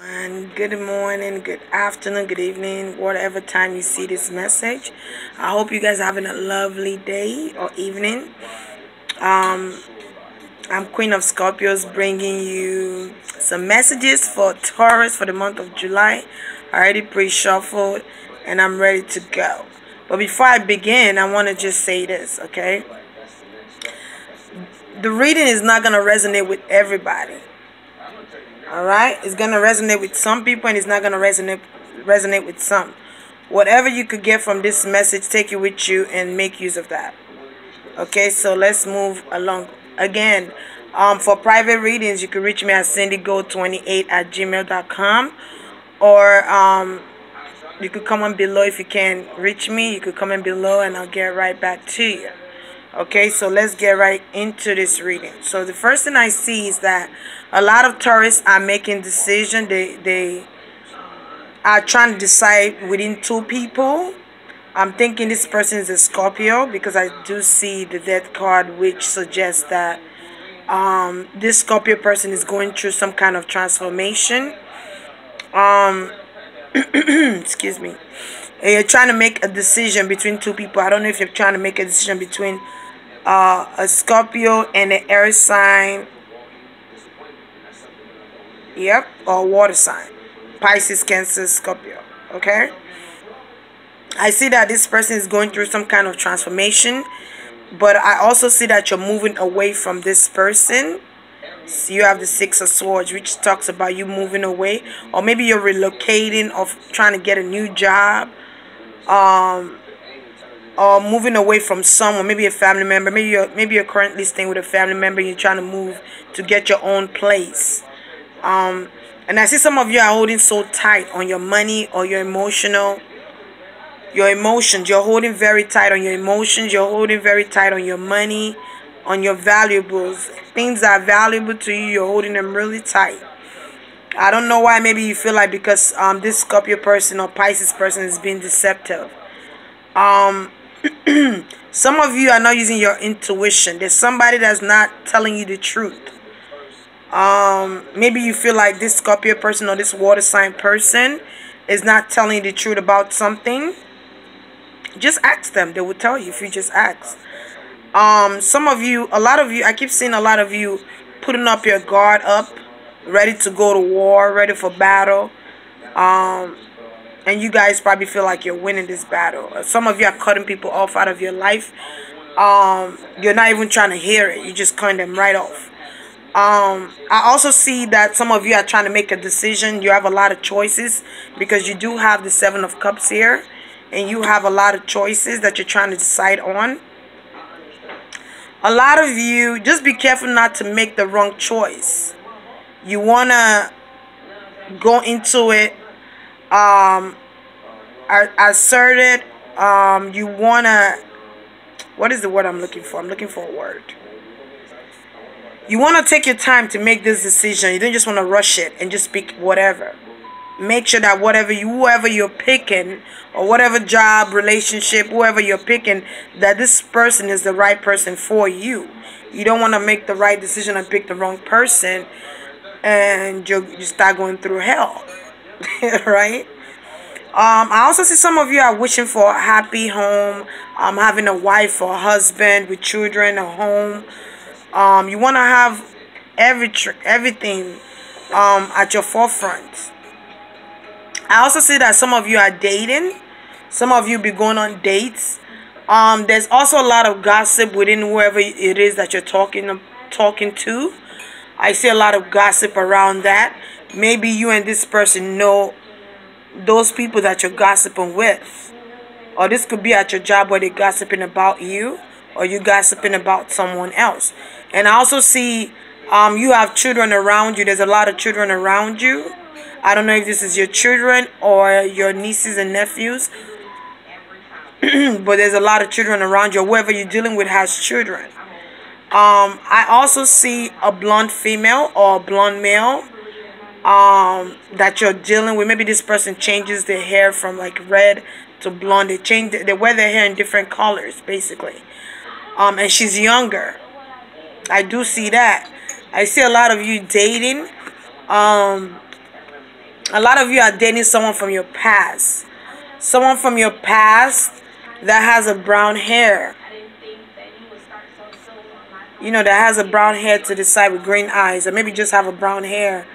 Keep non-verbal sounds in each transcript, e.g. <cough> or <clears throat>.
And good morning, good afternoon, good evening, whatever time you see this message. I hope you guys are having a lovely day or evening. Um, I'm Queen of Scorpios bringing you some messages for Taurus for the month of July. I already pre-shuffled and I'm ready to go. But before I begin, I want to just say this, okay? The reading is not going to resonate with everybody all right? It's going to resonate with some people and it's not going to resonate resonate with some. Whatever you could get from this message take it with you and make use of that. Okay? So let's move along. Again um for private readings you can reach me at cindygold28 at gmail.com or um you could comment below if you can reach me. You could comment below and i'll get right back to you Okay, so let's get right into this reading. So the first thing I see is that a lot of Tauruses are making decision. They they are trying to decide within two people. I'm thinking this person is a Scorpio because I do see the death card which suggests that um, this Scorpio person is going through some kind of transformation. Um, <clears throat> excuse me. You're trying to make a decision between two people. I don't know if you're trying to make a decision between uh, a Scorpio and an air sign. Yep, or water sign. Pisces, Cancer, Scorpio. Okay? I see that this person is going through some kind of transformation. But I also see that you're moving away from this person. So you have the Six of Swords, which talks about you moving away. Or maybe you're relocating or trying to get a new job. Um, or moving away from someone, maybe a family member, maybe you're maybe you're currently staying with a family member, you're trying to move to get your own place. Um, and I see some of you are holding so tight on your money or your emotional, your emotions. You're holding very tight on your emotions. You're holding very tight on your money, on your valuables. Things that are valuable to you, you're holding them really tight. I don't know why. Maybe you feel like because um this Scorpio person or Pisces person is being deceptive. Um, <clears throat> some of you are not using your intuition. There's somebody that's not telling you the truth. Um, maybe you feel like this Scorpio person or this water sign person is not telling the truth about something. Just ask them. They will tell you if you just ask. Um, some of you, a lot of you, I keep seeing a lot of you putting up your guard up, ready to go to war, ready for battle. Um, and you guys probably feel like you're winning this battle. Some of you are cutting people off out of your life. Um, you're not even trying to hear it. You just cutting them right off. Um, I also see that some of you are trying to make a decision. You have a lot of choices because you do have the Seven of Cups here. And you have a lot of choices that you're trying to decide on. A lot of you, just be careful not to make the wrong choice. You want to go into it um, asserted. Um, you wanna. What is the word I'm looking for? I'm looking for a word. You want to take your time to make this decision. You don't just want to rush it and just pick whatever. Make sure that whatever you, whoever you're picking, or whatever job, relationship, whoever you're picking, that this person is the right person for you. You don't want to make the right decision and pick the wrong person, and you you start going through hell. <laughs> right? Um, I also see some of you are wishing for a happy home, um, having a wife or a husband with children, a home. Um, you want to have every everything um, at your forefront. I also see that some of you are dating. Some of you be going on dates. Um, there's also a lot of gossip within whoever it is that you're talking talking to. I see a lot of gossip around that maybe you and this person know those people that you're gossiping with. Or this could be at your job where they're gossiping about you or you gossiping about someone else. And I also see um, you have children around you. There's a lot of children around you. I don't know if this is your children or your nieces and nephews. <clears throat> but there's a lot of children around you. Whoever you're dealing with has children. Um, I also see a blonde female or a blonde male um that you're dealing with. Maybe this person changes their hair from like red to blonde. They change they wear their hair in different colors basically. Um and she's younger. I do see that. I see a lot of you dating. Um A lot of you are dating someone from your past. Someone from your past that has a brown hair. You know, that has a brown hair to the side with green eyes. Or maybe just have a brown hair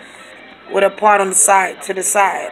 with a part on the side, to the side.